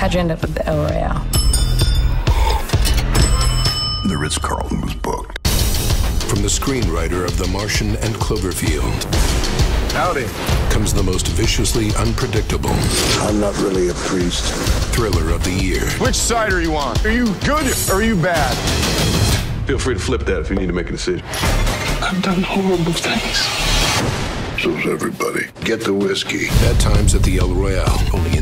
How'd you end up at the El Royale? The Ritz Carlton was booked. From the screenwriter of The Martian and Cloverfield Howdy. comes the most viciously unpredictable I'm not really a priest. thriller of the year. Which side are you on? Are you good or are you bad? Feel free to flip that if you need to make a decision. I've done horrible things. So's everybody. Get the whiskey. Bad Times at the El Royale, only.